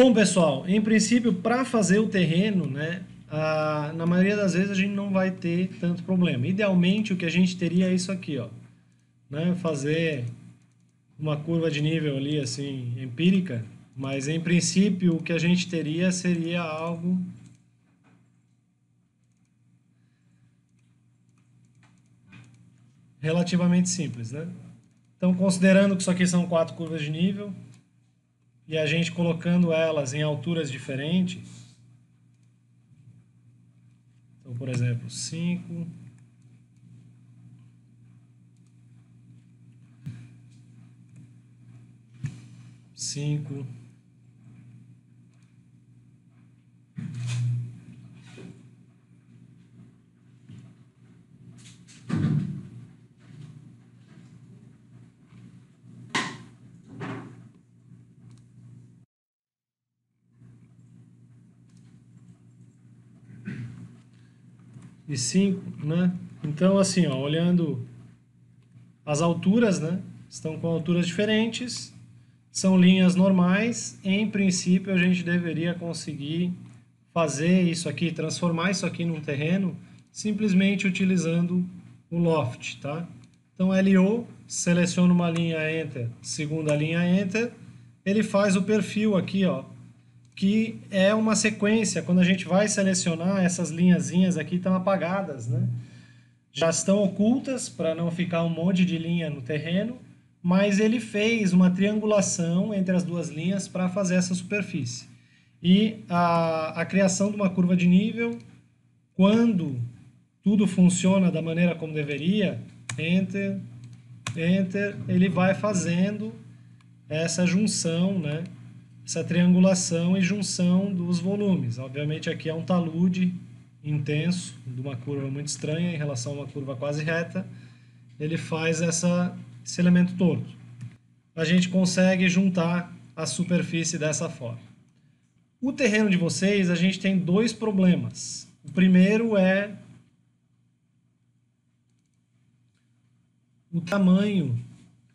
Bom, pessoal, em princípio, para fazer o terreno, né, a, na maioria das vezes a gente não vai ter tanto problema. Idealmente, o que a gente teria é isso aqui, ó, né, fazer uma curva de nível ali, assim, empírica, mas em princípio o que a gente teria seria algo relativamente simples, né? Então, considerando que isso aqui são quatro curvas de nível, e a gente colocando elas em alturas diferentes, então, por exemplo, 5, cinco, e 5, né? Então, assim, ó, olhando as alturas, né? Estão com alturas diferentes, são linhas normais. Em princípio, a gente deveria conseguir fazer isso aqui, transformar isso aqui num terreno, simplesmente utilizando o loft, tá? Então, LO, seleciona uma linha Enter, segunda linha Enter, ele faz o perfil aqui, ó, que é uma sequência. Quando a gente vai selecionar, essas linhazinhas aqui estão apagadas, né? Já estão ocultas para não ficar um monte de linha no terreno, mas ele fez uma triangulação entre as duas linhas para fazer essa superfície. E a, a criação de uma curva de nível, quando tudo funciona da maneira como deveria, Enter, Enter, ele vai fazendo essa junção, né? Essa triangulação e junção dos volumes. Obviamente aqui é um talude intenso, de uma curva muito estranha em relação a uma curva quase reta, ele faz essa, esse elemento torto. A gente consegue juntar a superfície dessa forma. O terreno de vocês, a gente tem dois problemas. O primeiro é o tamanho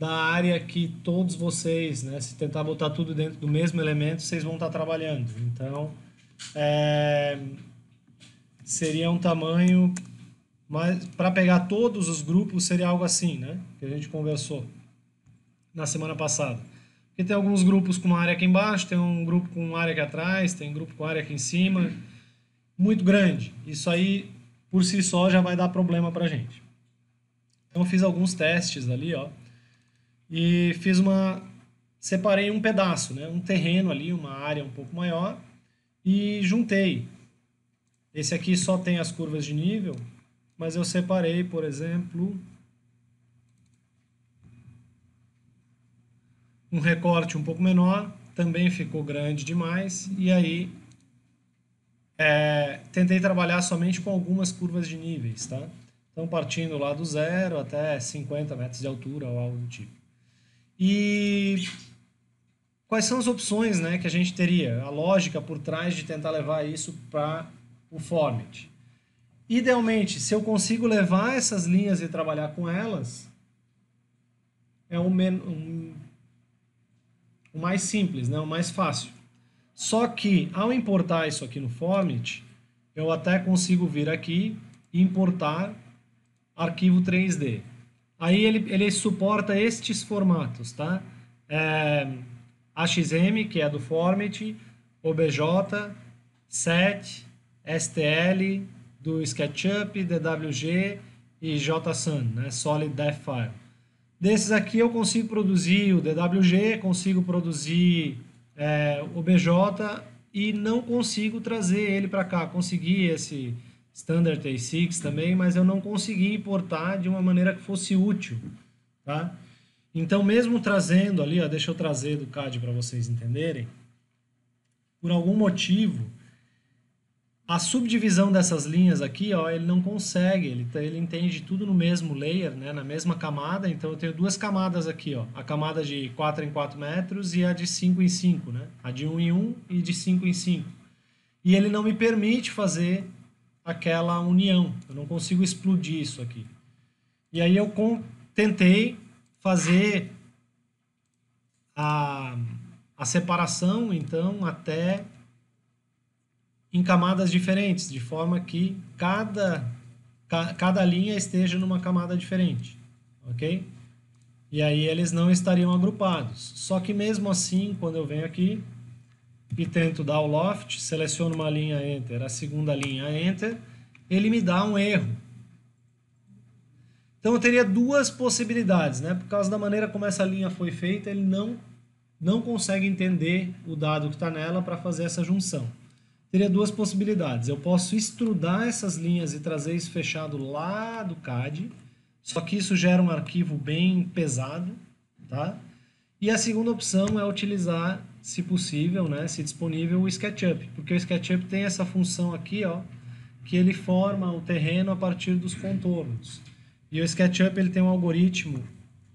da área que todos vocês, né, se tentar botar tudo dentro do mesmo elemento, vocês vão estar trabalhando. Então, é, seria um tamanho, mas para pegar todos os grupos seria algo assim, né, que a gente conversou na semana passada. Porque tem alguns grupos com uma área aqui embaixo, tem um grupo com uma área aqui atrás, tem um grupo com área aqui em cima, muito grande. Isso aí, por si só, já vai dar problema para gente. Então, eu fiz alguns testes ali, ó e fiz uma separei um pedaço, né, um terreno ali, uma área um pouco maior e juntei. Esse aqui só tem as curvas de nível, mas eu separei, por exemplo, um recorte um pouco menor, também ficou grande demais, e aí é, tentei trabalhar somente com algumas curvas de níveis, tá? Então partindo lá do zero até 50 metros de altura ou algo do tipo. E quais são as opções né, que a gente teria? A lógica por trás de tentar levar isso para o format. Idealmente, se eu consigo levar essas linhas e trabalhar com elas, é o, um, o mais simples, né, o mais fácil. Só que, ao importar isso aqui no format, eu até consigo vir aqui e importar arquivo 3D. Aí ele, ele suporta estes formatos, tá? É, AXM, que é do Format, OBJ, SET, STL, do SketchUp, DWG e JSON, né? Solid Def File. Desses aqui eu consigo produzir o DWG, consigo produzir é, o BJ e não consigo trazer ele para cá. Consegui esse Standard A6 também, mas eu não consegui importar de uma maneira que fosse útil, tá? Então, mesmo trazendo ali, ó, deixa eu trazer do CAD para vocês entenderem, por algum motivo, a subdivisão dessas linhas aqui, ó, ele não consegue, ele, ele entende tudo no mesmo layer, né, na mesma camada, então eu tenho duas camadas aqui, ó, a camada de 4 em 4 metros e a de 5 em 5, né, a de 1 em 1 e de 5 em 5. E ele não me permite fazer aquela união. Eu não consigo explodir isso aqui. E aí eu tentei fazer a, a separação, então, até em camadas diferentes, de forma que cada, ca, cada linha esteja numa camada diferente, ok? E aí eles não estariam agrupados. Só que mesmo assim, quando eu venho aqui e tento dar o loft, seleciono uma linha Enter, a segunda linha Enter, ele me dá um erro. Então eu teria duas possibilidades, né? Por causa da maneira como essa linha foi feita, ele não não consegue entender o dado que está nela para fazer essa junção. Teria duas possibilidades. Eu posso extrudar essas linhas e trazer isso fechado lá do CAD, só que isso gera um arquivo bem pesado, tá? E a segunda opção é utilizar, se possível, né, se disponível, o SketchUp, porque o SketchUp tem essa função aqui, ó, que ele forma o terreno a partir dos contornos. E o SketchUp ele tem um algoritmo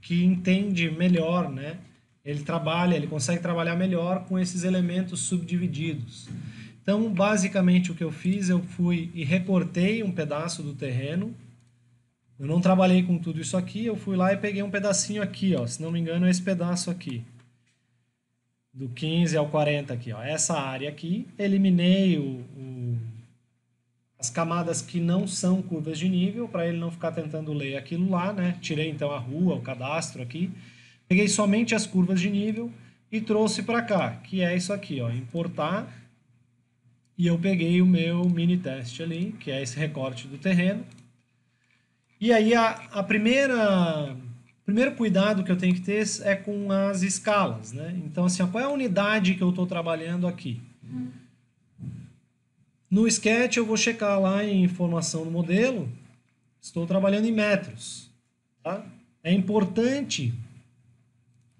que entende melhor, né, ele trabalha, ele consegue trabalhar melhor com esses elementos subdivididos. Então, basicamente, o que eu fiz, eu fui e recortei um pedaço do terreno. Eu não trabalhei com tudo isso aqui, eu fui lá e peguei um pedacinho aqui, ó, se não me engano é esse pedaço aqui. Do 15 ao 40 aqui, ó. Essa área aqui, eliminei o, o as camadas que não são curvas de nível, para ele não ficar tentando ler aquilo lá, né? Tirei então a rua, o cadastro aqui Peguei somente as curvas de nível e trouxe para cá, que é isso aqui, ó, importar. E eu peguei o meu mini teste ali, que é esse recorte do terreno. E aí a, a primeira primeiro cuidado que eu tenho que ter é com as escalas, né? Então assim, qual é a unidade que eu estou trabalhando aqui? No Sketch eu vou checar lá em informação no modelo, estou trabalhando em metros, tá? É importante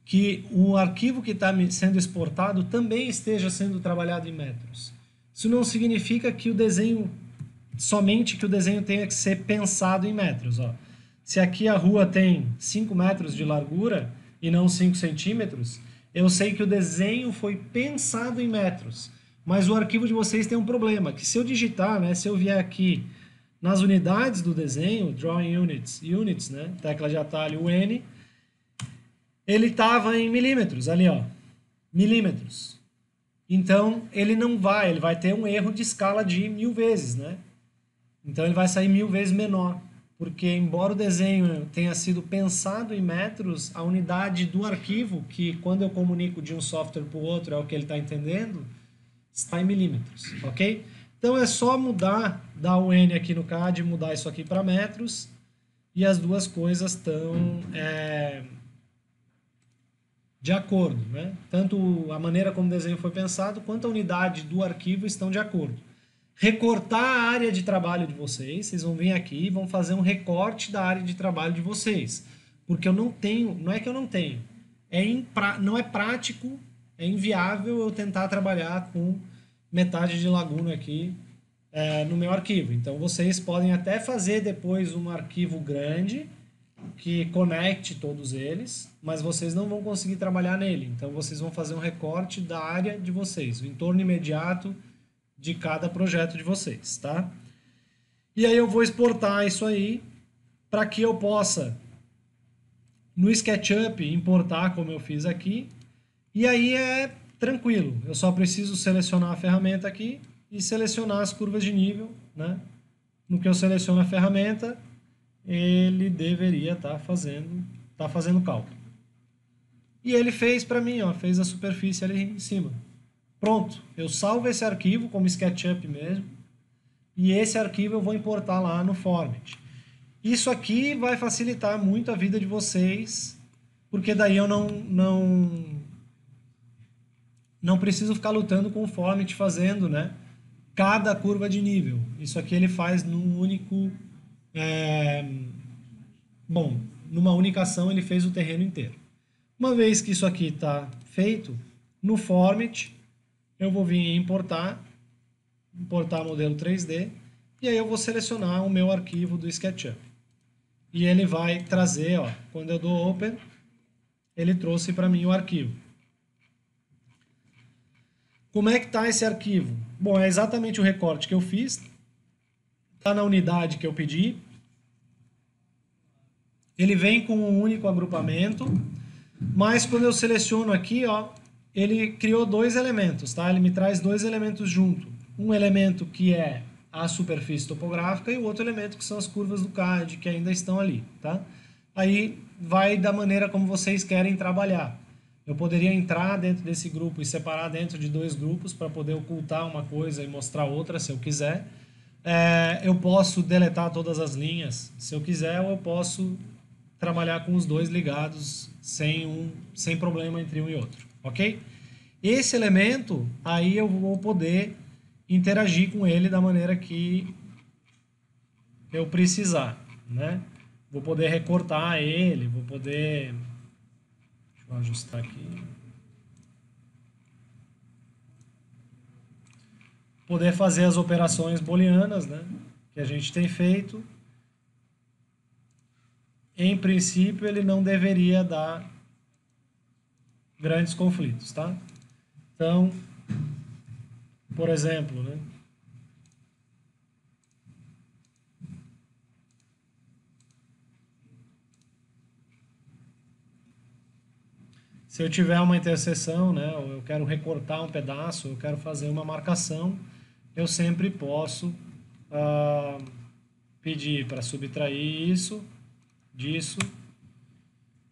que o arquivo que está sendo exportado também esteja sendo trabalhado em metros. Isso não significa que o desenho, somente que o desenho tenha que ser pensado em metros. Ó. Se aqui a rua tem 5 metros de largura e não 5 centímetros, eu sei que o desenho foi pensado em metros. Mas o arquivo de vocês tem um problema, que se eu digitar, né, se eu vier aqui nas unidades do desenho, Drawing Units, Units, né, tecla de atalho N, ele estava em milímetros ali, ó, milímetros. Então ele não vai, ele vai ter um erro de escala de mil vezes, né? Então ele vai sair mil vezes menor, porque embora o desenho tenha sido pensado em metros, a unidade do arquivo, que quando eu comunico de um software para o outro é o que ele está entendendo, está em milímetros, ok? Então é só mudar, dar o N aqui no CAD, mudar isso aqui para metros, e as duas coisas estão é, de acordo, né? Tanto a maneira como o desenho foi pensado, quanto a unidade do arquivo estão de acordo. Recortar a área de trabalho de vocês, vocês vão vir aqui e vão fazer um recorte da área de trabalho de vocês. Porque eu não tenho, não é que eu não tenho, é impra, não é prático, é inviável eu tentar trabalhar com metade de laguna aqui é, no meu arquivo. Então vocês podem até fazer depois um arquivo grande que conecte todos eles, mas vocês não vão conseguir trabalhar nele. Então vocês vão fazer um recorte da área de vocês, o entorno imediato de cada projeto de vocês, tá? E aí eu vou exportar isso aí para que eu possa no SketchUp importar como eu fiz aqui. E aí é tranquilo. Eu só preciso selecionar a ferramenta aqui e selecionar as curvas de nível, né? No que eu seleciono a ferramenta, ele deveria estar tá fazendo, tá fazendo cálculo. E ele fez para mim, ó, fez a superfície ali em cima. Pronto, eu salvo esse arquivo como SketchUp mesmo, e esse arquivo eu vou importar lá no Format. Isso aqui vai facilitar muito a vida de vocês, porque daí eu não, não, não preciso ficar lutando com o Format fazendo, né? Cada curva de nível. Isso aqui ele faz num único é, bom, numa única ação ele fez o terreno inteiro. Uma vez que isso aqui está feito, no Format, eu vou vir em importar, importar modelo 3D, e aí eu vou selecionar o meu arquivo do SketchUp. E ele vai trazer, ó, quando eu dou Open, ele trouxe para mim o arquivo. Como é que está esse arquivo? Bom, é exatamente o recorte que eu fiz, está na unidade que eu pedi. Ele vem com um único agrupamento, mas quando eu seleciono aqui, ó, ele criou dois elementos, tá? Ele me traz dois elementos junto. Um elemento que é a superfície topográfica e o outro elemento que são as curvas do CAD que ainda estão ali, tá? Aí vai da maneira como vocês querem trabalhar. Eu poderia entrar dentro desse grupo e separar dentro de dois grupos para poder ocultar uma coisa e mostrar outra, se eu quiser. É, eu posso deletar todas as linhas, se eu quiser, ou eu posso trabalhar com os dois ligados sem, um, sem problema entre um e outro, ok? Esse elemento, aí eu vou poder interagir com ele da maneira que eu precisar, né? Vou poder recortar ele, vou poder... Deixa eu ajustar aqui. Poder fazer as operações booleanas, né? Que a gente tem feito. Em princípio, ele não deveria dar grandes conflitos, tá? Então, por exemplo, né? Se eu tiver uma interseção, né, ou eu quero recortar um pedaço, eu quero fazer uma marcação, eu sempre posso uh, pedir para subtrair isso disso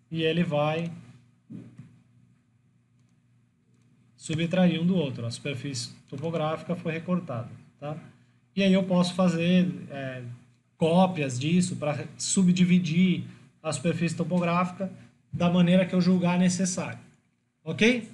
e ele vai subtrair um do outro. A superfície topográfica foi recortada. Tá? E aí eu posso fazer é, cópias disso para subdividir a superfície topográfica da maneira que eu julgar necessário. Ok?